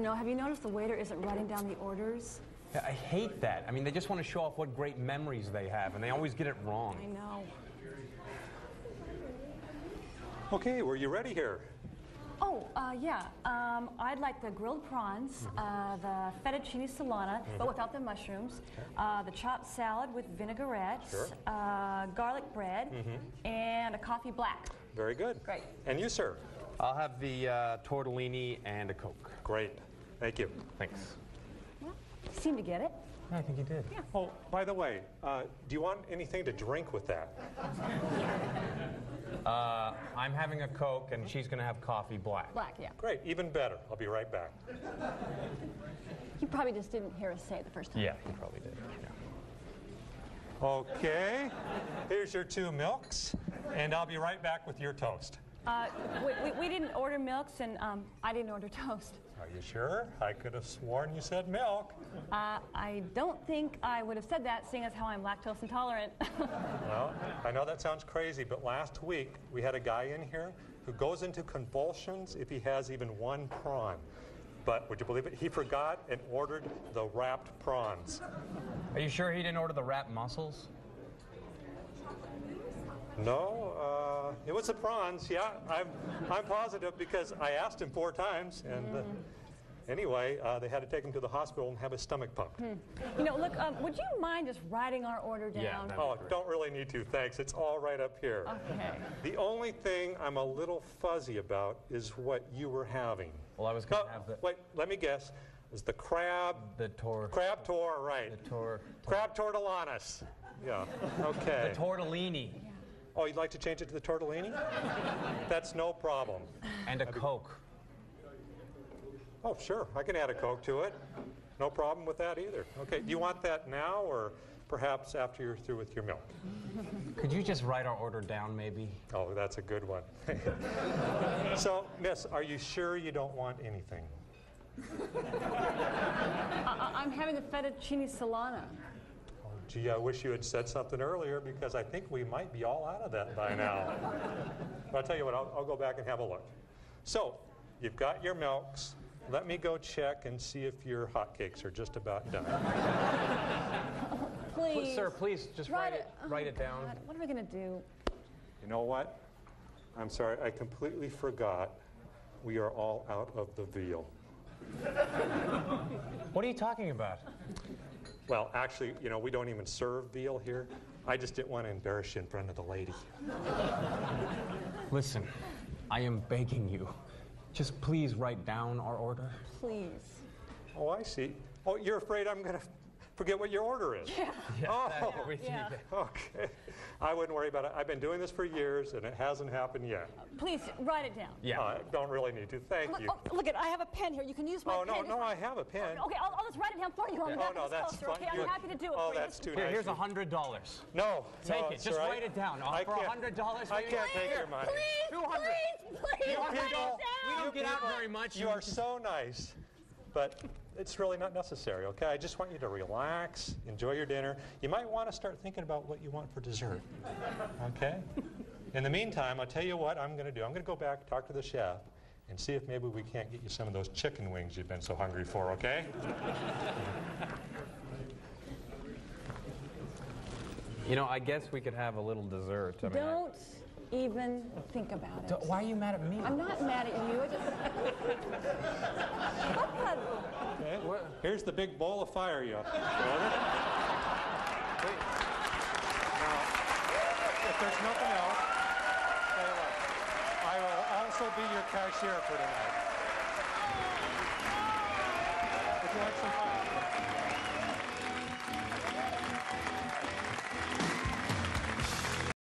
no. Have you noticed the waiter isn't writing down the orders? Yeah, I hate that. I mean, they just want to show off what great memories they have, and they always get it wrong. I know. Okay, were you ready here? Oh, uh, yeah. Um, I'd like the grilled prawns, uh, the fettuccine solana, but without the mushrooms, uh, the chopped salad with vinaigrettes, Sure. uh, garlic bread, mm -hmm. and a coffee black. Very good. Great. And you, sir? I'll have the uh, tortellini and a Coke. Great. Thank you. Thanks. Well, you seem to get it. I think you did. Oh, by the way, uh, do you want anything to drink with that? Uh, I'm having a Coke, and she's going to have coffee black. Black, yeah. Great, even better. I'll be right back. You probably just didn't hear us say it the first time. Yeah, you probably did. Yeah. Okay, here's your two milks, and I'll be right back with your toast. Uh, we, we, we didn't order milks, and um, I didn't order toast. Are you sure? I could have sworn you said milk. Uh, I don't think I would have said that, seeing as how I'm lactose intolerant. Well, I know that sounds crazy, but last week we had a guy in here who goes into convulsions if he has even one prawn. But would you believe it? He forgot and ordered the wrapped prawns. Are you sure he didn't order the wrapped mussels? No, uh, it was the prawns. Yeah, I'm, I'm positive because I asked him four times. And uh, anyway, uh, they had to take him to the hospital and have his stomach pumped. you know, look, um, would you mind just writing our order down? Yeah, that- Oh, don't really need to, thanks. It's all right up here. Okay. The only thing I'm a little fuzzy about is what you were having. Well, I was going No, to have the wait, let me guess. It was the crab, the tor crab tor, right? the tor Crab tortellanas. Yeah, okay. the tortellini oh, you'd like to change it to the tortellini? That's no problem. and a Coke. Oh, sure, I can add a Coke to it. No problem with that either. Okay, do you want that now or perhaps after you're through with your milk? Could you just write our order down, maybe? Oh, that's a good one. so, miss, are you sure you don't want anything? I- I'm having a fettuccine solana. Oh, gee, I wish you had said something earlier because I think we might be all out of that by now. but I'll tell you what, I'll, I'll go back and have a look. So, you've got your milks. Let me go check and see if your hotcakes are just about done. Please. Sir, please just write it, Oh, write it down. God, What are we going to do? You know what? I'm sorry, I completely forgot we are all out of the veal. What are you talking about? Well, actually, you know, we don't even serve veal here. I just didn't want to embarrass you in front of the lady. Listen, I am begging you. Just please write down our order. Please. Oh, I see. Oh, you're afraid I'm going to forget what your order is? Yeah. Oh, We Yeah. okay. I wouldn't worry about it. I've been doing this for years, and it hasn't happened yet. Please write it down. Yeah. I don't really need to. Thank Look, you. oh, look at I have a pen here. You can use my Oh, pen. no, no, I have a pen. Okay, I'll, I'll just write it down for you on the Oh, back no, of this that's poster. fine. Okay, I'm happy to do it Oh, for you. that's Just- too Here, nice. here's a hundred dollars. No. Take no, it. Just sir, I- write it down. I For a can't- hundred dollars, I can't take your money. Please, 200. please, please, You write it people- down. We don't get out very much. You are so nice, but it's really not necessary, okay? I just want you to relax, enjoy your dinner. You might want to start thinking about what you want for dessert, okay? In the meantime, I'll tell you what I'm going to do. I'm going to go back, talk to the chef, and see if maybe we can't get you some of those chicken wings you've been so hungry for, okay? You know, I guess we could have a little dessert. I mean, I- Don't even think about it. Don't- why are you mad at me? I'm not mad at you. Here's the big ball of fire, you. now, if there's nothing else, I will also be your cashier for tonight. Would you like some fire?